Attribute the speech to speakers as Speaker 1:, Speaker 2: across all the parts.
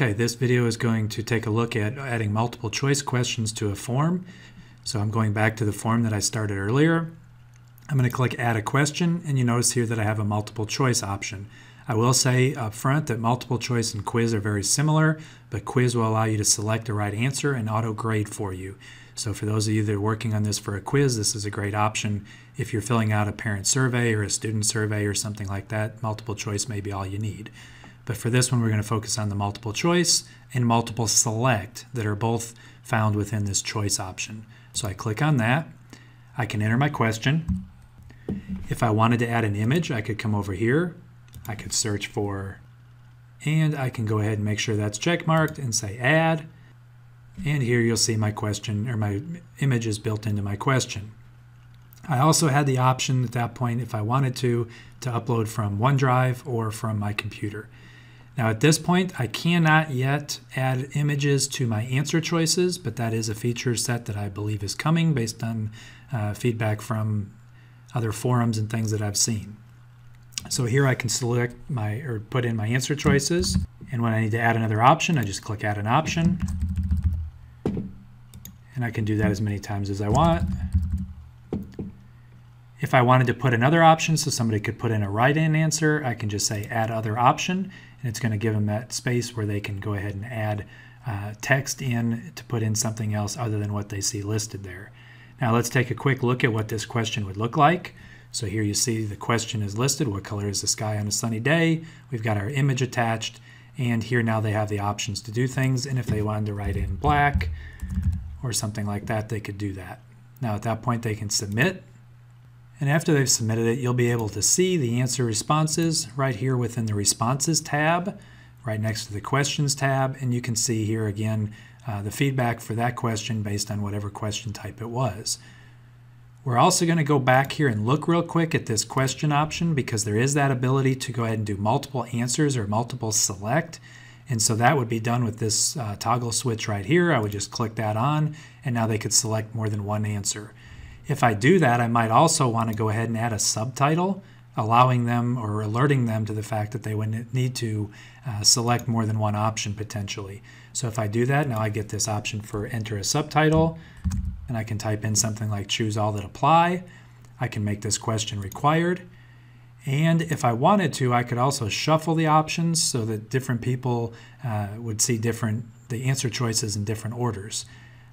Speaker 1: Okay, this video is going to take a look at adding multiple choice questions to a form. So I'm going back to the form that I started earlier. I'm going to click add a question and you notice here that I have a multiple choice option. I will say up front that multiple choice and quiz are very similar, but quiz will allow you to select the right answer and auto grade for you. So for those of you that are working on this for a quiz, this is a great option. If you're filling out a parent survey or a student survey or something like that, multiple choice may be all you need. But for this one, we're going to focus on the multiple choice and multiple select that are both found within this choice option. So I click on that. I can enter my question. If I wanted to add an image, I could come over here. I could search for, and I can go ahead and make sure that's check marked and say add. And here you'll see my question or my image is built into my question. I also had the option at that point, if I wanted to, to upload from OneDrive or from my computer. Now at this point, I cannot yet add images to my answer choices, but that is a feature set that I believe is coming based on uh, feedback from other forums and things that I've seen. So here I can select my, or put in my answer choices. And when I need to add another option, I just click add an option. And I can do that as many times as I want. If I wanted to put another option so somebody could put in a write-in answer, I can just say add other option, and it's going to give them that space where they can go ahead and add uh, text in to put in something else other than what they see listed there. Now let's take a quick look at what this question would look like. So here you see the question is listed, what color is the sky on a sunny day? We've got our image attached, and here now they have the options to do things, and if they wanted to write in black or something like that, they could do that. Now at that point they can submit, and after they've submitted it, you'll be able to see the answer responses right here within the Responses tab, right next to the Questions tab. And you can see here again uh, the feedback for that question based on whatever question type it was. We're also going to go back here and look real quick at this question option because there is that ability to go ahead and do multiple answers or multiple select. And so that would be done with this uh, toggle switch right here. I would just click that on and now they could select more than one answer. If I do that, I might also want to go ahead and add a subtitle, allowing them or alerting them to the fact that they would need to uh, select more than one option potentially. So if I do that, now I get this option for enter a subtitle, and I can type in something like choose all that apply. I can make this question required. And if I wanted to, I could also shuffle the options so that different people uh, would see different the answer choices in different orders.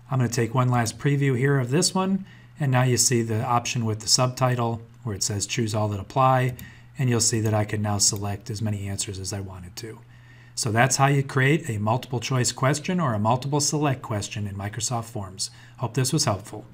Speaker 1: I'm going to take one last preview here of this one and now you see the option with the subtitle where it says choose all that apply. And you'll see that I can now select as many answers as I wanted to. So that's how you create a multiple choice question or a multiple select question in Microsoft Forms. Hope this was helpful.